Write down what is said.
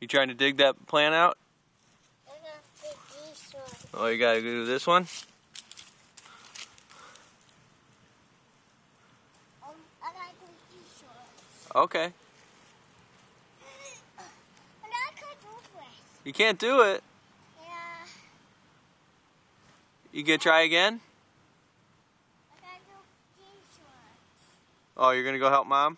You trying to dig that plant out? Oh, you gotta do this one? Okay. You can't do it. Yeah. You gonna try again? Oh, you're gonna go help mom?